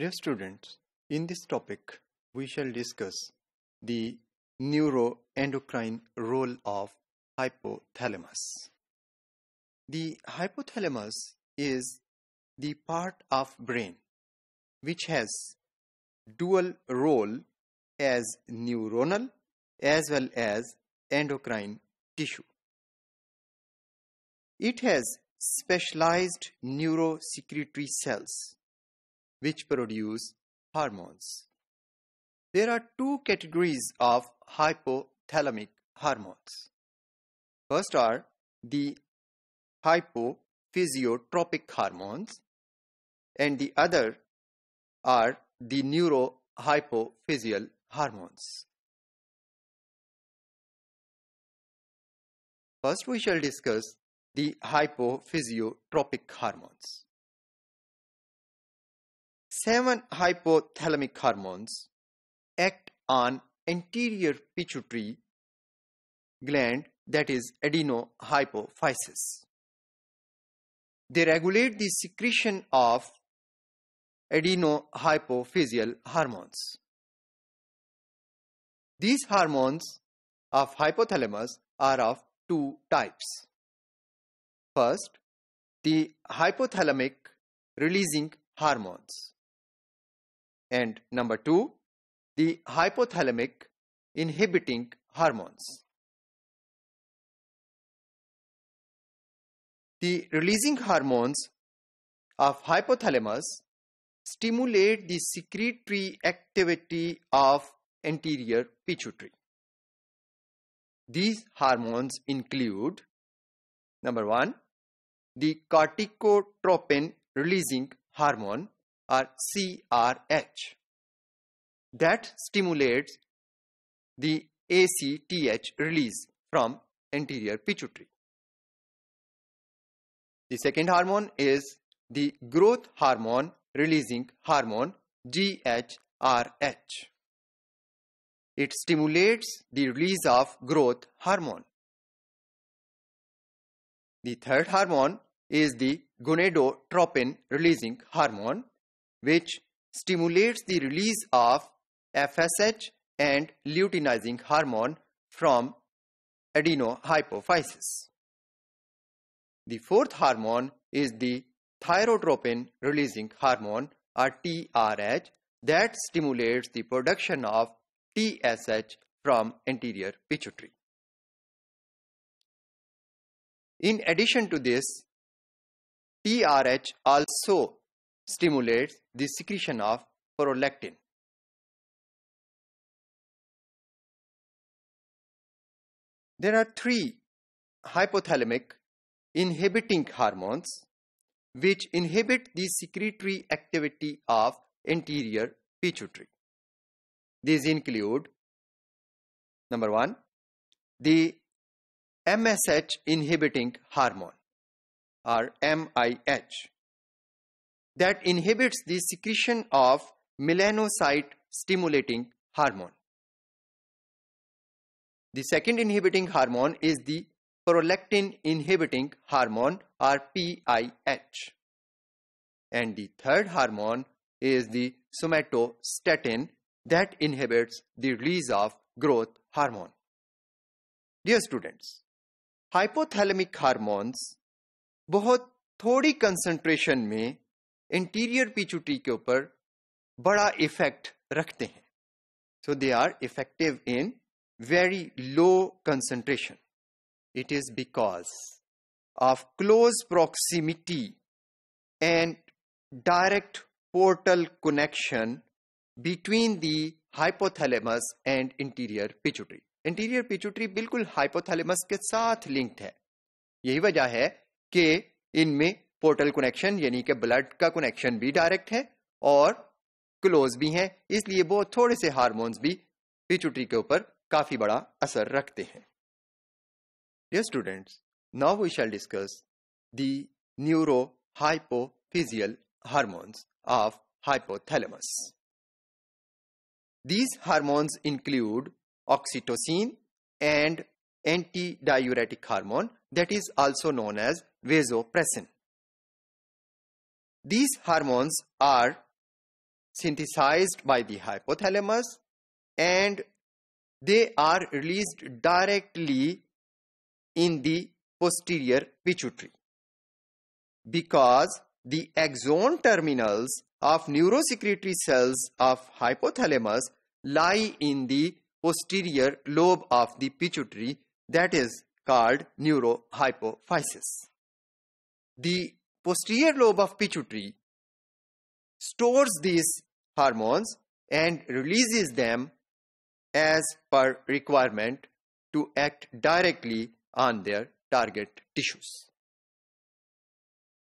Dear students, in this topic, we shall discuss the neuroendocrine role of hypothalamus. The hypothalamus is the part of brain which has dual role as neuronal as well as endocrine tissue. It has specialized neurosecretory cells which produce hormones. There are two categories of hypothalamic hormones. First are the hypophysiotropic hormones and the other are the neurohypophysial hormones. First we shall discuss the hypophysiotropic hormones. Seven hypothalamic hormones act on anterior pituitary gland that is adenohypophysis. They regulate the secretion of adenohypophysial hormones. These hormones of hypothalamus are of two types. First, the hypothalamic releasing hormones. And number two, the hypothalamic inhibiting hormones. The releasing hormones of hypothalamus stimulate the secretory activity of anterior pituitary. These hormones include number one, the corticotropin releasing hormone or CRH that stimulates the ACTH release from anterior pituitary. The second hormone is the growth hormone releasing hormone GHRH. It stimulates the release of growth hormone. The third hormone is the gonadotropin releasing hormone which stimulates the release of FSH and luteinizing hormone from adenohypophysis. The fourth hormone is the thyrotropin releasing hormone or TRH that stimulates the production of TSH from anterior pituitary. In addition to this, TRH also stimulates the secretion of prolactin. There are three hypothalamic inhibiting hormones which inhibit the secretory activity of anterior pituitary. These include number one, the MSH inhibiting hormone or MIH that inhibits the secretion of melanocyte stimulating hormone. The second inhibiting hormone is the prolactin inhibiting hormone or PIH. And the third hormone is the somatostatin that inhibits the release of growth hormone. Dear students, hypothalamic hormones बहुत थोड़ी concentration में interior Picchu के ऊपर बड़ा effect रखते हैं। So they are effective in very low concentration it is because of close proximity and direct portal connection between the hypothalamus and anterior pituitary anterior pituitary बिल्कुल hypothalamus के साथ linked है। यही वजह है कि इनमें पोर्टल कनेक्शन, यानी कि ब्लड का कनेक्शन भी डायरेक्ट है और क्लोज भी है, इसलिए वो थोड़े से हारमोन्स भी पिचुटरी के ऊपर काफ़ी बड़ा असर रखते हैं। Dear students now we shall discuss the neurohypophysial hormones of hypothalamus these hormones include oxytocin and antidiuretic hormone that is also known as vasopressin These hormones are synthesized by the hypothalamus and they are released directly in the posterior pituitary because the axon terminals of neurosecretory cells of hypothalamus lie in the posterior lobe of the pituitary that is called neurohypophysis. The posterior lobe of pituitary stores these hormones and releases them as per requirement to act directly on their target tissues.